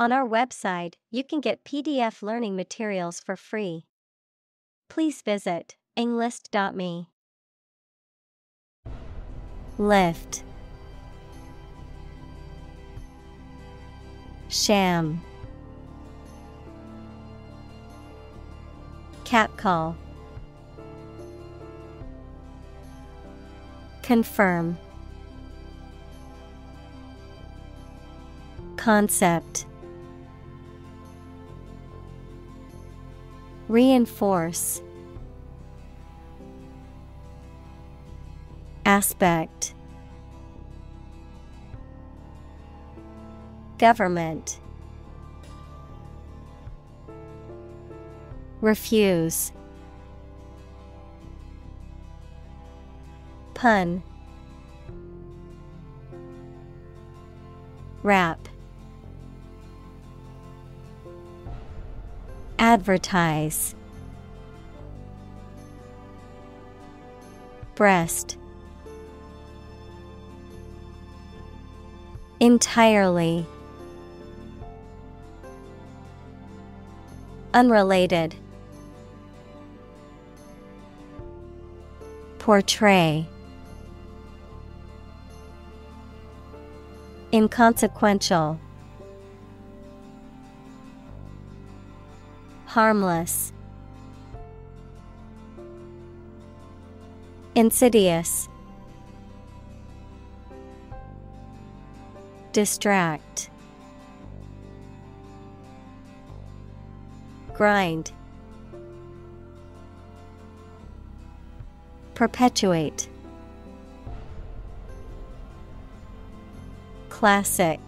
On our website, you can get PDF learning materials for free. Please visit englist.me. Lift. Sham. Catcall. Confirm. Concept Reinforce. Aspect. Government. Refuse. Pun. Wrap Advertise. Breast. Entirely. Unrelated. Portray. Inconsequential Harmless. Insidious. Distract. Grind. Perpetuate. Classic.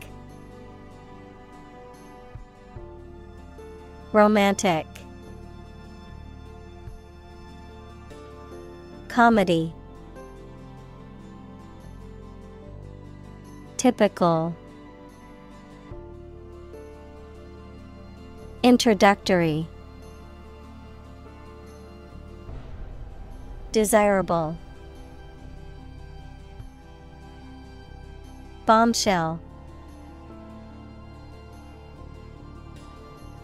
Romantic Comedy. Typical. Introductory. Desirable. Bombshell.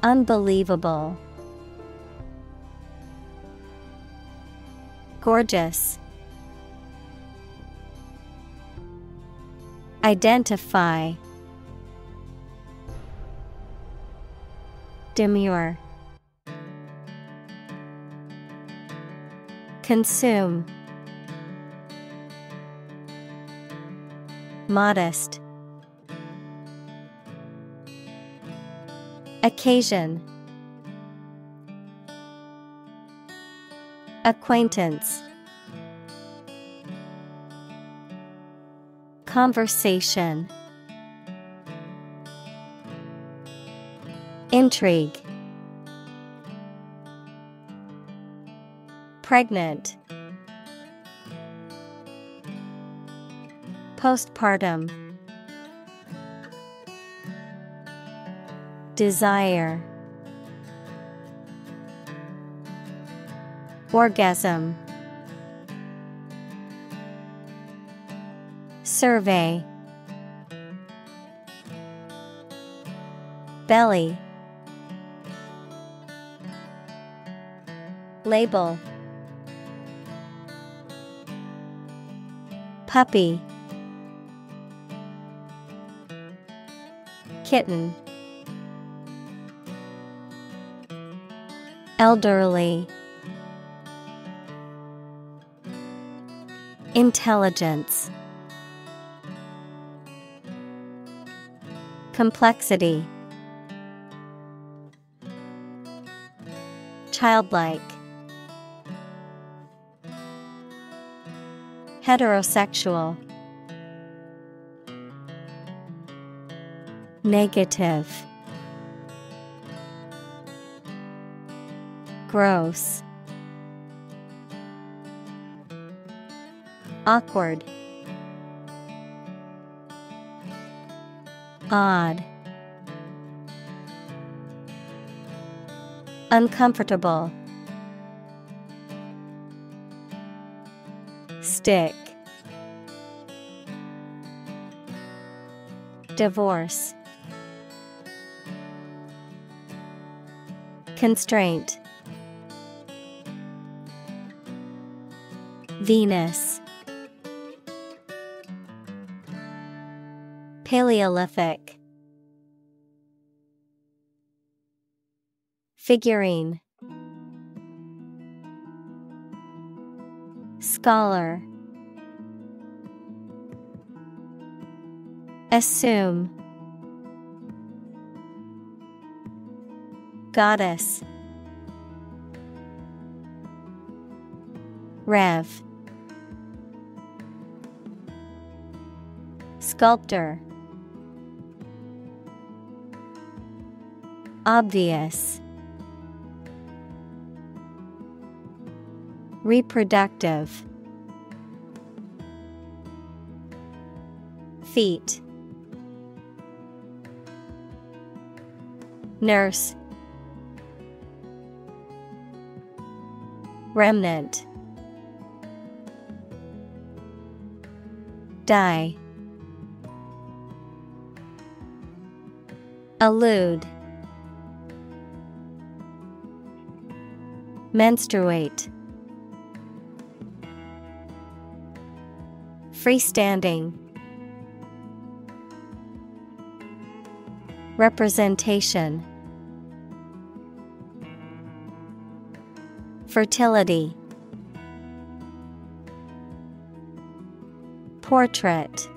Unbelievable Gorgeous. Identify. Demure. Consume. Modest. Occasion Acquaintance. Conversation. Intrigue. Pregnant. Postpartum. Desire Orgasm. Survey. Belly. Label. Puppy. Kitten. Elderly Intelligence Complexity Childlike Heterosexual Negative Gross Awkward. Odd. Uncomfortable. Stick. Divorce. Constraint. Venus Paleolithic. Figurine. Scholar. Assume. Goddess. Rev. Sculptor Obvious. Reproductive. Feet. Nurse. Remnant. Die. Allude Menstruate. Freestanding. Representation. Fertility. Portrait.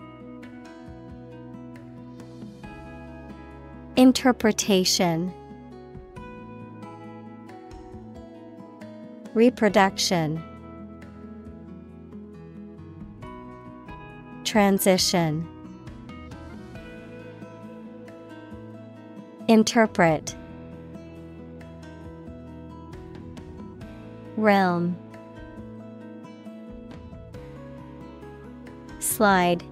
Interpretation Reproduction. Transition. Interpret. Realm. Slide.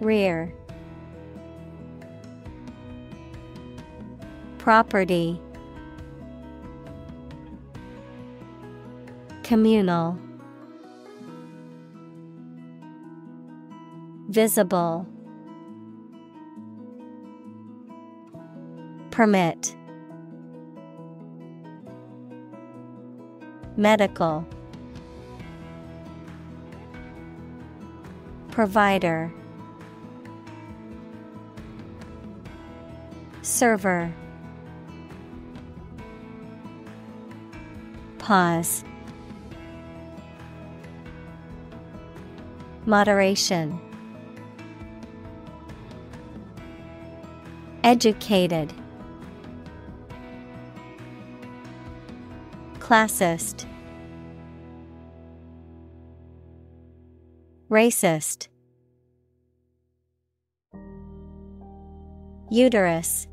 Rear. Property Communal Visible Permit Medical Provider Server Pause Moderation. Educated. Classist. Racist. Uterus.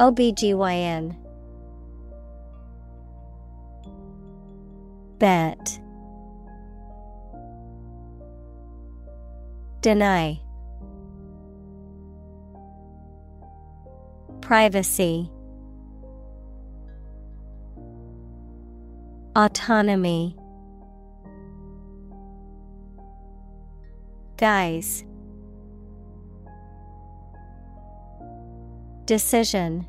OBGYN Bet. Deny. Privacy. Autonomy. Guise. Decision.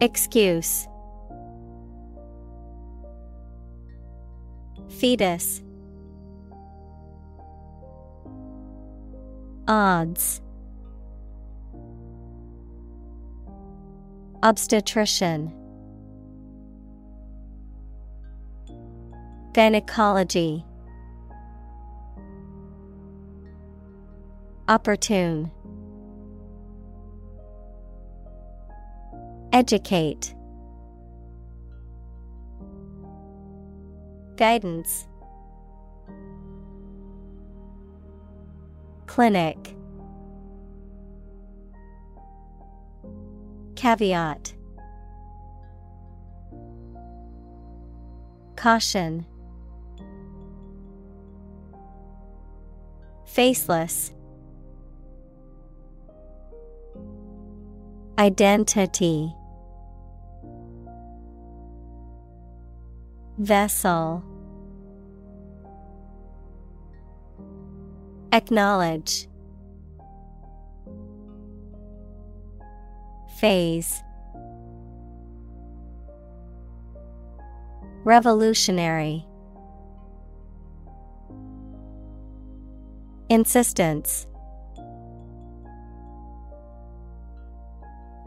Excuse Fetus. Odds. Obstetrician. Gynecology. Opportune. Educate Guidance. Clinic. Caveat. Caution. Faceless. Identity. Vessel Acknowledge. Phase. Revolutionary. Insistence.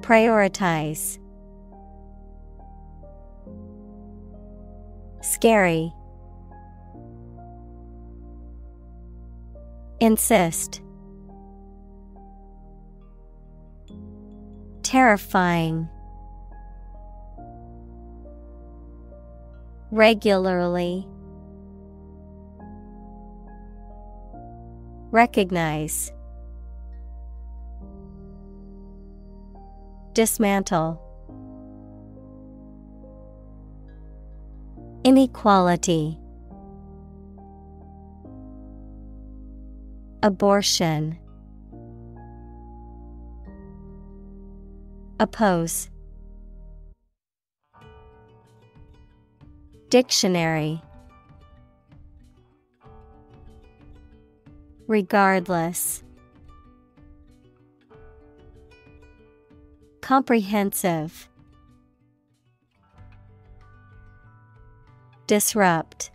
Prioritize. Scary Insist. Terrifying. Regularly. Recognize. Dismantle. Inequality Abortion. Oppose. Dictionary. Regardless. Comprehensive. Disrupt